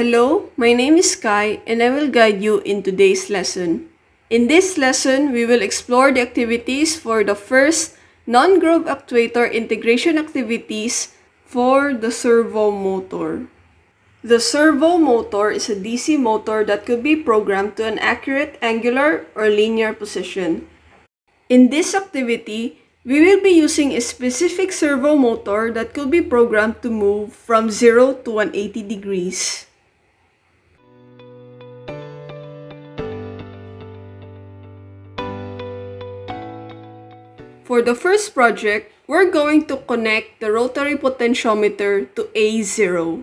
Hello, my name is Kai and I will guide you in today's lesson. In this lesson, we will explore the activities for the first non-Grove actuator integration activities for the servo motor. The servo motor is a DC motor that could be programmed to an accurate angular or linear position. In this activity, we will be using a specific servo motor that could be programmed to move from 0 to 180 degrees. For the first project, we're going to connect the rotary potentiometer to A0.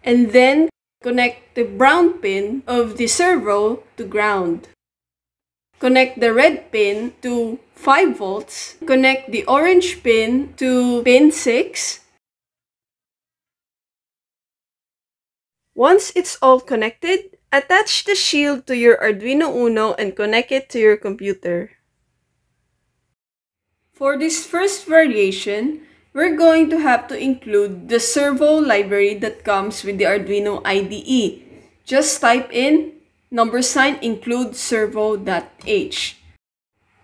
And then connect the brown pin of the servo to ground. Connect the red pin to 5 volts. Connect the orange pin to pin 6. Once it's all connected, attach the shield to your Arduino Uno and connect it to your computer. For this first variation, we're going to have to include the servo library that comes with the Arduino IDE. Just type in number sign include servo.h.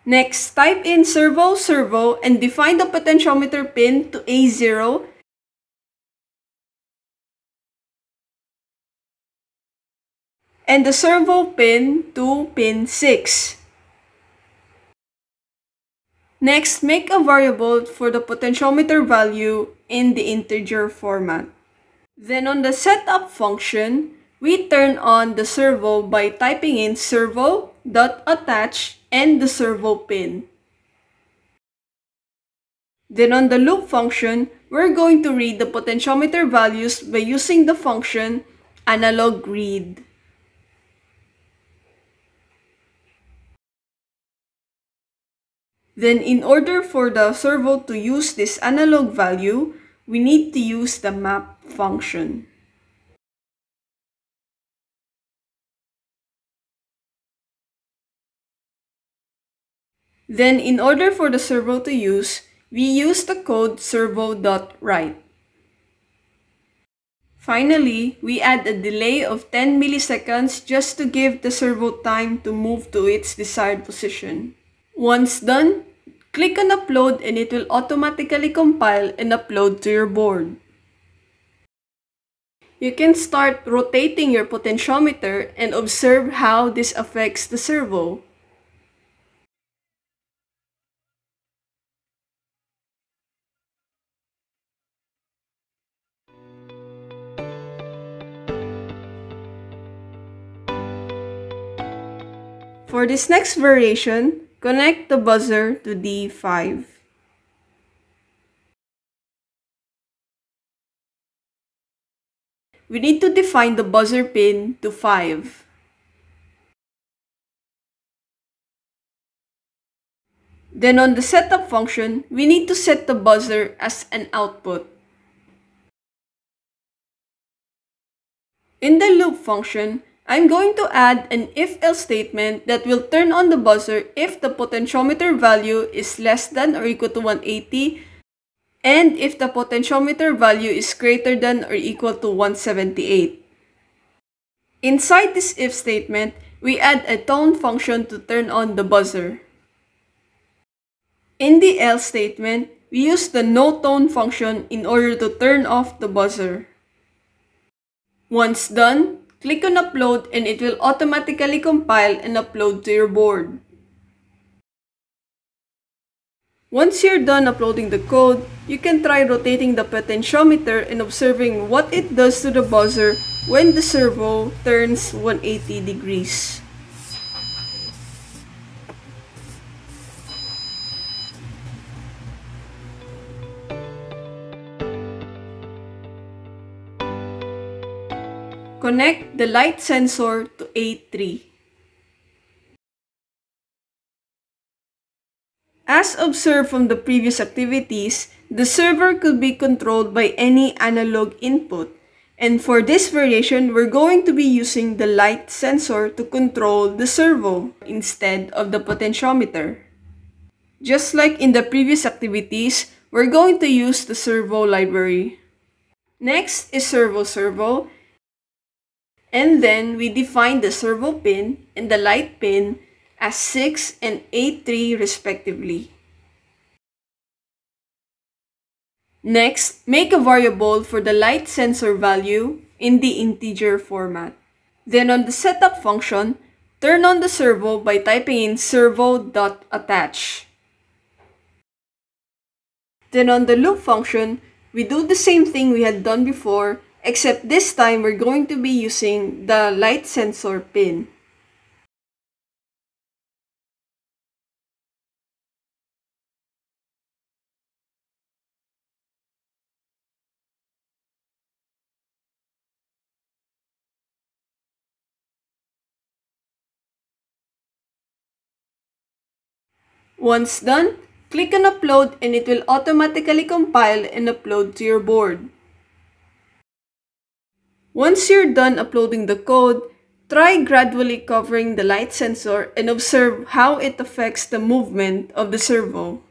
Next, type in servo servo and define the potentiometer pin to A0 and the servo pin to pin 6. Next, make a variable for the potentiometer value in the integer format. Then on the setup function, we turn on the servo by typing in servo.attach and the servo pin. Then on the loop function, we're going to read the potentiometer values by using the function analog read. Then in order for the servo to use this analog value, we need to use the map function. Then in order for the servo to use, we use the code servo.write. Finally, we add a delay of 10 milliseconds just to give the servo time to move to its desired position. Once done, click on upload and it will automatically compile and upload to your board. You can start rotating your potentiometer and observe how this affects the servo. For this next variation, connect the buzzer to D5. We need to define the buzzer pin to 5. Then on the setup function, we need to set the buzzer as an output. In the loop function, I'm going to add an if-else statement that will turn on the buzzer if the potentiometer value is less than or equal to 180 and if the potentiometer value is greater than or equal to 178. Inside this if statement, we add a tone function to turn on the buzzer. In the else statement, we use the no tone function in order to turn off the buzzer. Once done, Click on upload and it will automatically compile and upload to your board. Once you're done uploading the code, you can try rotating the potentiometer and observing what it does to the buzzer when the servo turns 180 degrees. Connect the light sensor to A3. As observed from the previous activities, the servo could be controlled by any analog input. And for this variation, we're going to be using the light sensor to control the servo instead of the potentiometer. Just like in the previous activities, we're going to use the servo library. Next is servo-servo. And then we define the servo pin and the light pin as 6 and A3 respectively. Next, make a variable for the light sensor value in the integer format. Then on the setup function, turn on the servo by typing in servo.attach. Then on the loop function, we do the same thing we had done before, except this time we're going to be using the light sensor pin. Once done, click on upload and it will automatically compile and upload to your board. Once you're done uploading the code, try gradually covering the light sensor and observe how it affects the movement of the servo.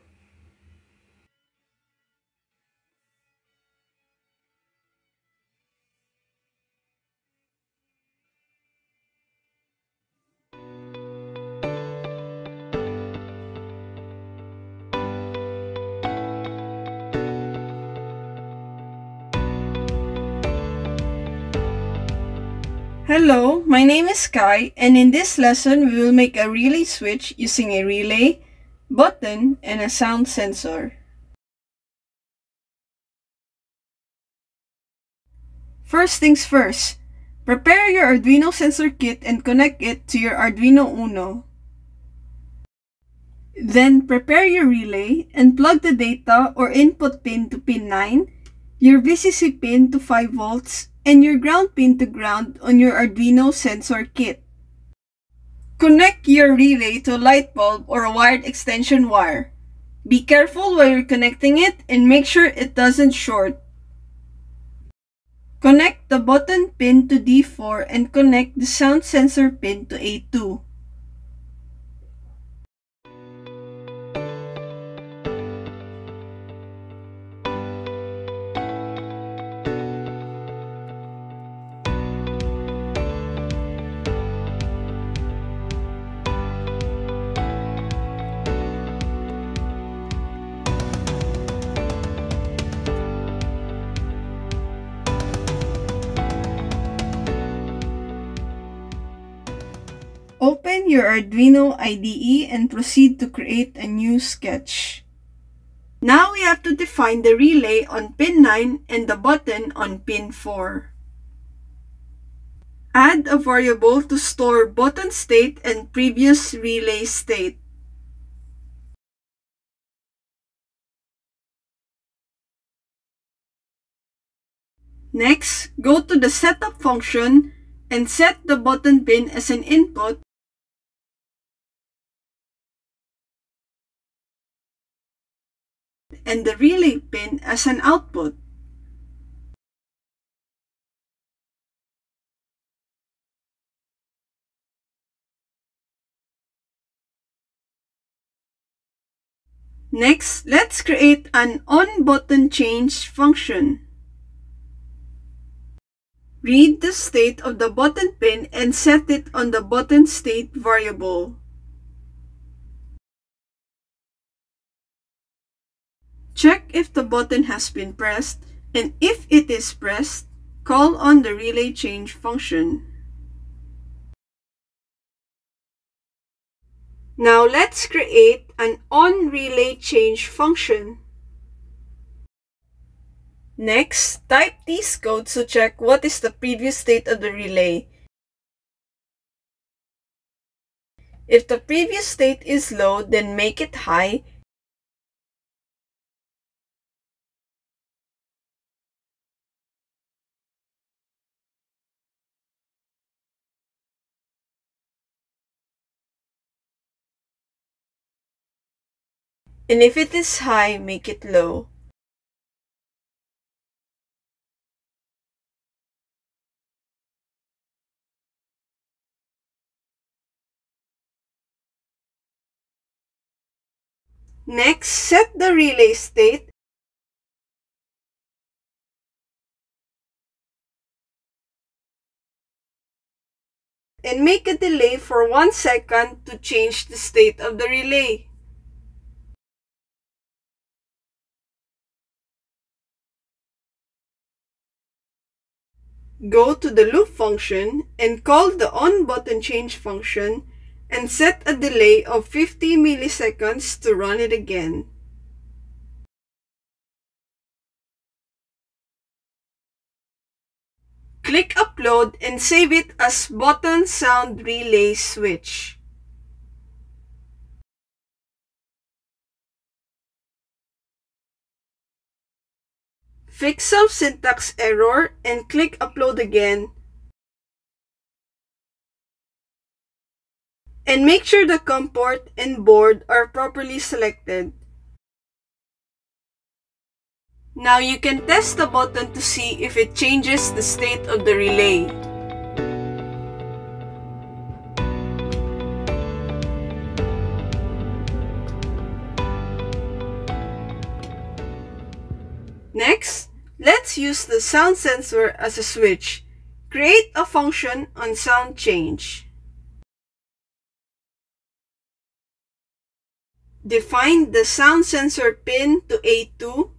Hello, my name is Kai and in this lesson we will make a relay switch using a relay, button, and a sound sensor. First things first, prepare your Arduino sensor kit and connect it to your Arduino Uno. Then prepare your relay and plug the data or input pin to pin 9, your VCC pin to 5 volts, and your ground pin to ground on your Arduino sensor kit. Connect your relay to a light bulb or a wired extension wire. Be careful while you're connecting it and make sure it doesn't short. Connect the button pin to D4 and connect the sound sensor pin to A2. Your Arduino IDE and proceed to create a new sketch. Now we have to define the relay on pin 9 and the button on pin 4. Add a variable to store button state and previous relay state. Next, go to the setup function and set the button pin as an input and the relay pin as an output. Next, let's create an on button change function. Read the state of the button pin and set it on the button state variable. Check if the button has been pressed, and if it is pressed, call on the relay change function. Now let's create an on relay change function. Next, type these codes to check what is the previous state of the relay. If the previous state is low, then make it high and if it is high, make it low. Next, set the relay state and make a delay for 1 second to change the state of the relay. Go to the loop function and call the on button change function and set a delay of 50 milliseconds to run it again. Click upload and save it as button sound relay switch. Fix some syntax error and click upload again. And make sure the COM port and board are properly selected. Now you can test the button to see if it changes the state of the relay. Next, Let's use the sound sensor as a switch. Create a function on sound change. Define the sound sensor pin to A2.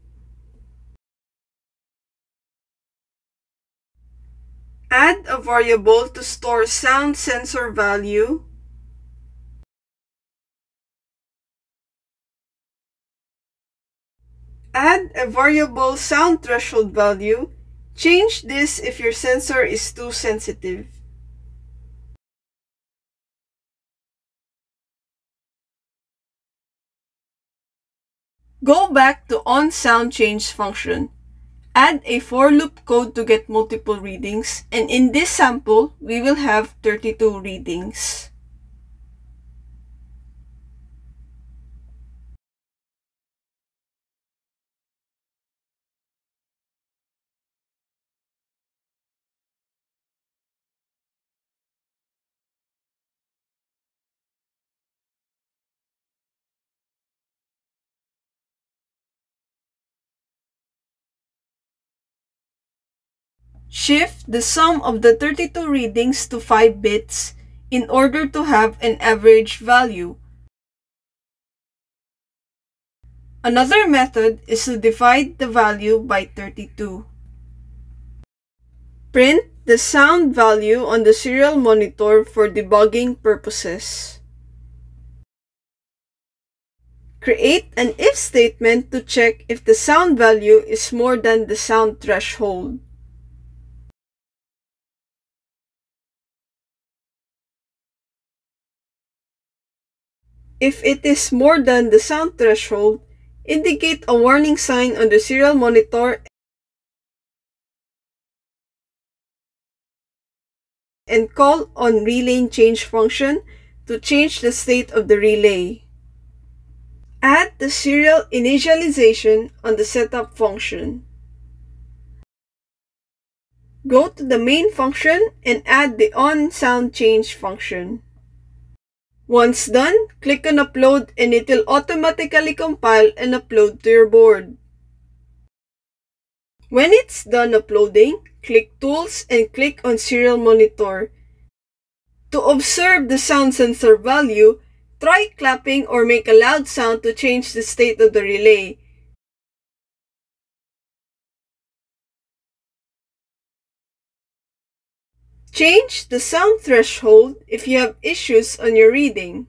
Add a variable to store sound sensor value. Add a variable sound threshold value. Change this if your sensor is too sensitive. Go back to on sound change function. Add a for loop code to get multiple readings and in this sample, we will have 32 readings. Shift the sum of the 32 readings to 5 bits in order to have an average value. Another method is to divide the value by 32. Print the sound value on the serial monitor for debugging purposes. Create an if statement to check if the sound value is more than the sound threshold. If it is more than the sound threshold, indicate a warning sign on the serial monitor and call on relay change function to change the state of the relay. Add the serial initialization on the setup function. Go to the main function and add the on sound change function. Once done, click on upload and it will automatically compile and upload to your board. When it's done uploading, click Tools and click on Serial Monitor. To observe the sound sensor value, try clapping or make a loud sound to change the state of the relay. Change the sound threshold if you have issues on your reading.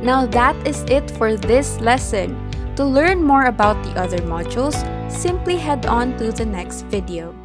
Now that is it for this lesson. To learn more about the other modules, simply head on to the next video.